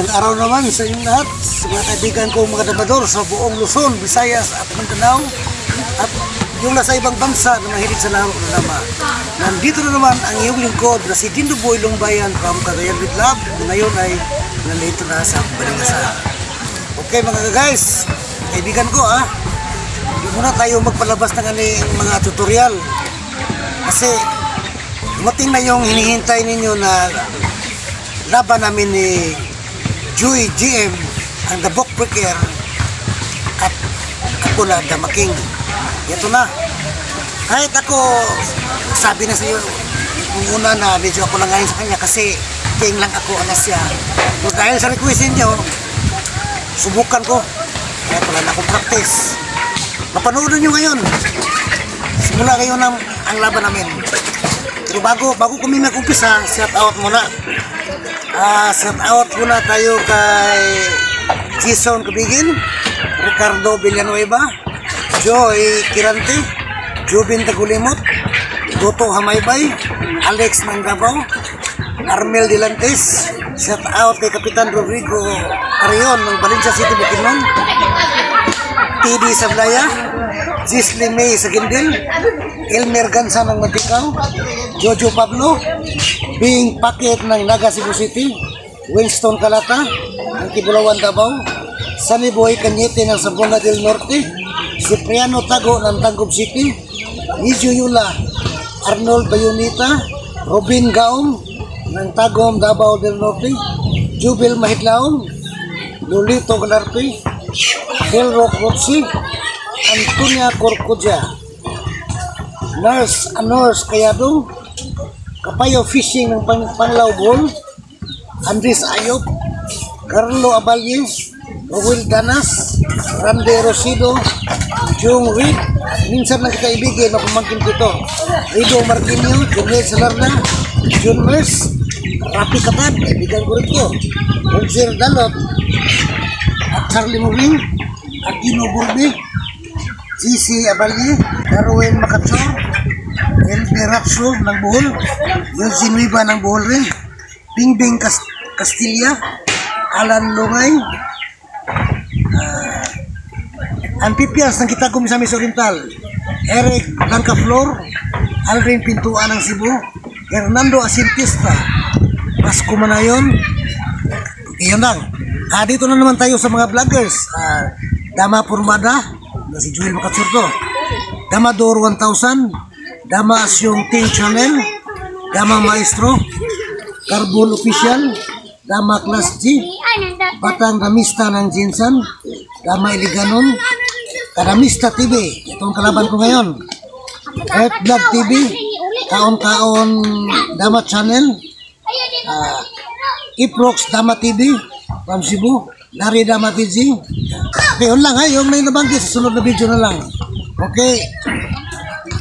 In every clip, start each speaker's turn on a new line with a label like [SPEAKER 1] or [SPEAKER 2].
[SPEAKER 1] Magandang araw naman sa inyong lahat, sa mga kaibigan ko mga dabador sa buong Luzon, Visayas at Mindanao at yung nasa ibang bansa na mahilig sa laro na naman. Nandito na naman ang iyong lingkod na si Dindo Boy Longbayan from Cagayan with Love na ngayon ay nandito na sa Balingasan. Okay mga guys, kaibigan ko ah, hindi muna tayo magpalabas ng aning mga tutorial kasi dumating na yung hinihintay ninyo na laban namin ni Joey GM ang The Book Breaker at ako na The Making. Ito na. Kahit ako, sabi na sa iyo, una na medyo ako lang ngayon sa kanya kasi king lang ako ano siya. So, dahil sa request niyo, subukan ko. Kaya pala na akong practice. Mapanood nyo ngayon. Simula ngayon ang, ang laban namin. Pero bago, bago kami mag-umpisa, shout out muna. Ah, shout out muna tayo kay Jason Kabigin, Ricardo Villanueva, Joy Kirante, Jubin Tagulimot, Doto Hamaybay, Alex Mangabaw, Armel Dilantes, shout out kay Kapitan Rodrigo Arion ng Valencia City, Bukidnon, TD Sablaya, Gisli May sa Gindil, Elmer Gansa ng Matikaw, Jojo Pablo, Bing Paket ng Naga Cebu City, Winston Kalata ng Kibulawan Davao, Sunny Boy Kanyete ng Sabona del Norte, Cipriano Tago ng Tanggob City, Nijo Yula, Arnold Bayunita, Robin Gaong ng Tagom Davao del Norte, Jubil Mahidlaon, Lolito Galarpe, Phil Rock Roxy, Antonia Corcoja, Nurse Anors Kayado, Kapayo Fishing ng Pang Panglao Ball, Andres Ayop, Carlo Abalye, Rowel Danas, Randy Rosido, Jung Reed, minsan lang kita ibigay, mapamangkin ko ito. Rido Martinio, Junel Salarna, Jun Mers, Rapi Katad, kaibigan ko rin ko. Roger Dalot, at Charlie Moving, Aquino Burbe, GC Abalye, Darwin Makachor, El Peratso ng Bohol, Eugene Wiba ng Bohol rin, Bingbing Cas Castilla, Alan Lungay, ah, ang ng Kitagum sa Oriental, Eric Lancaflor, Alvin Pintuan ng Cebu, Hernando Asintista, Pasko Manayon, iyon lang. Ah, dito na naman tayo sa mga vloggers. Ah, Dama Purmada, na si Joel Makatsurto. Dama Dor 1000, Dama Asyong Team Channel, Dama Maestro, Carbon Official, Dama Class G, Batang Ramista ng Jinsan, Dama Iliganon, Karamista TV, itong kalaban ko ngayon. Earth Vlog TV, Kaon-Kaon Dama Channel, ah, Iprox Dama TV from Cebu, Larry Dama TV. Yun lang ha, yung may nabanggit sa sunod na video na lang. Okay,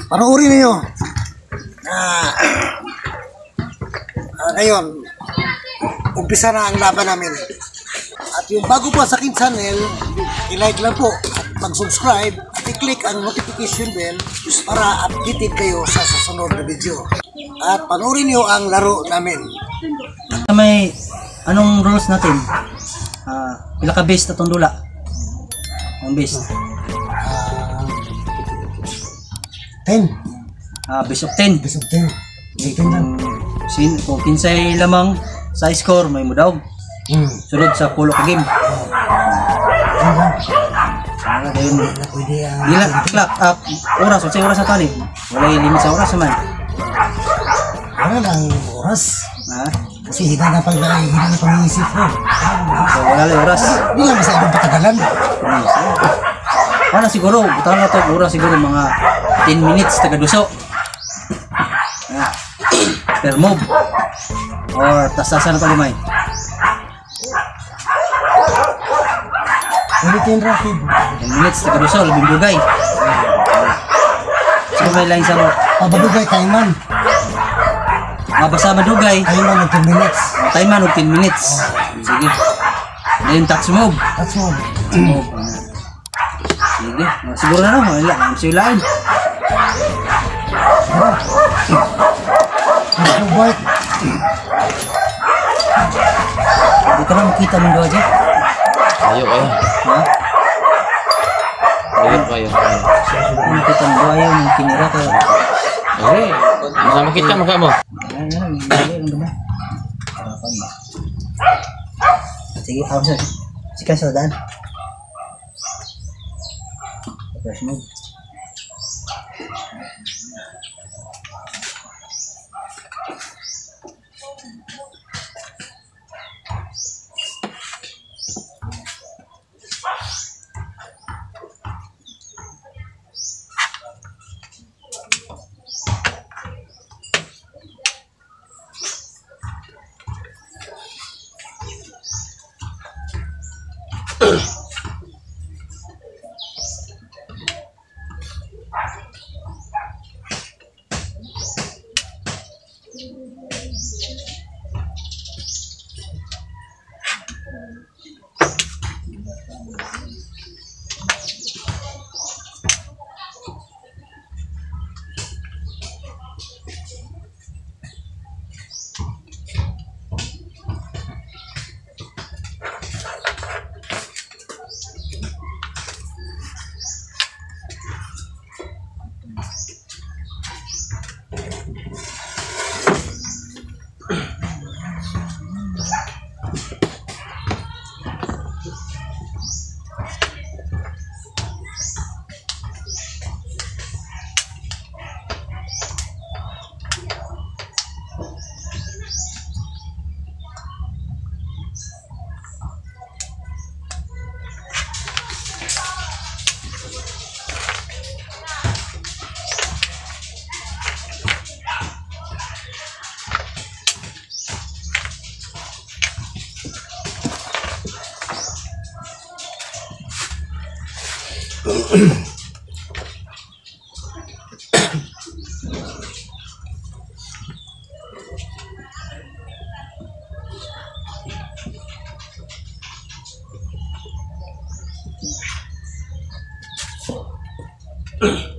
[SPEAKER 1] panoorin niyo. Ah, ah, ngayon, umpisa na ang laban namin. At yung bago po sa aking channel, i-like lang po at mag-subscribe at i-click ang notification bell para updated kayo sa susunod na video. At panoorin niyo ang laro namin.
[SPEAKER 2] May anong rules natin? Ah, pila ka base tatong dula? Ang base.
[SPEAKER 1] 10.
[SPEAKER 2] Ah, base of 10.
[SPEAKER 1] Best of 10. May 10 lang.
[SPEAKER 2] Sin kung kinsay lamang sa score may mudaog.
[SPEAKER 1] Hmm.
[SPEAKER 2] Sunod sa pulo ka game. Ah, dayon.
[SPEAKER 1] Ang...
[SPEAKER 2] Dila clock up oras unsay oras sa tani? Wala limit sa oras man.
[SPEAKER 1] Wala lang oras.
[SPEAKER 2] Ha?
[SPEAKER 1] Kasi hina na pag hina na pang-iisip ko.
[SPEAKER 2] So wala lang oras.
[SPEAKER 1] Hindi lang ibang patagalan.
[SPEAKER 2] Ano siguro, butaw na to oras siguro mga 10 minutes taga duso. Ah, per move. Or tas-tasan na to limay.
[SPEAKER 1] Ulitin rapid.
[SPEAKER 2] 10 minutes taga duso, labing dugay. So may line sa mo.
[SPEAKER 1] Pabadugay taiman.
[SPEAKER 2] Mabasa madugay.
[SPEAKER 1] Taiman ng 10 minutes.
[SPEAKER 2] Time man og 10 minutes. Sige. Then touch move.
[SPEAKER 1] That's all.
[SPEAKER 2] Move. Sige. Siguro na no, wala. Sige lain.
[SPEAKER 1] Bite.
[SPEAKER 2] ka na makita mo doon dyan.
[SPEAKER 3] Ayo kayo.
[SPEAKER 2] Ha?
[SPEAKER 3] Ayo kayo.
[SPEAKER 2] Kung makita mo doon ayaw ng kinira ka.
[SPEAKER 3] Okay. Masama kita maka mo.
[SPEAKER 2] Ayan, ayan, dali lang naman. Harapan mo. Sige, ako sa Sige, sa daan. Move. Ugh.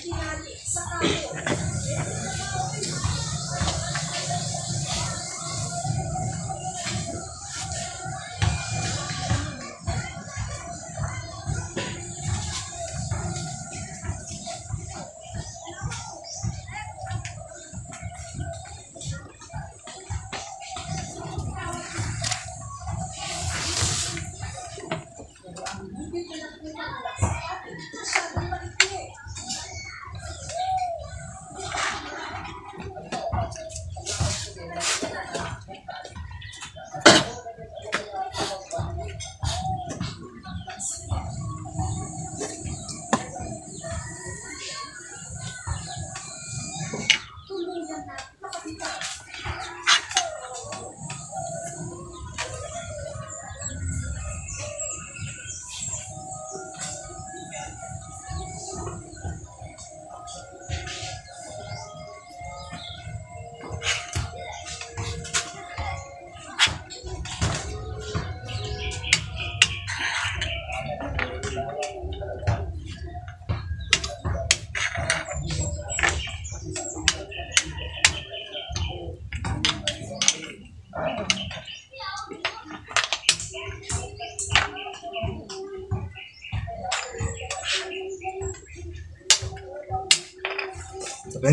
[SPEAKER 2] 低压力三大队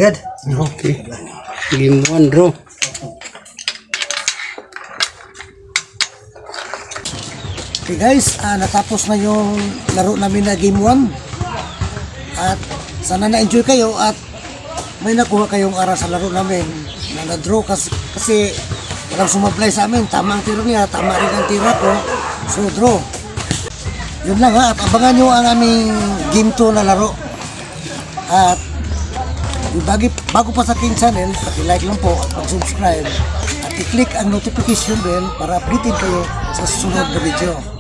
[SPEAKER 2] Agad.
[SPEAKER 1] Okay. Game 1, bro. Okay guys, ah, natapos na yung laro namin na game 1. At sana na-enjoy kayo at may nakuha kayong aral sa laro namin na na-draw kasi, kasi walang sumablay sa amin. Tama ang tiro niya, tama rin ang tira ko. So draw. Yun lang ha, at abangan nyo ang aming game 2 na laro. At Bagi, bago pa sa aking channel, paki-like lang po at pag-subscribe at i-click ang notification bell para updated kayo sa susunod na video.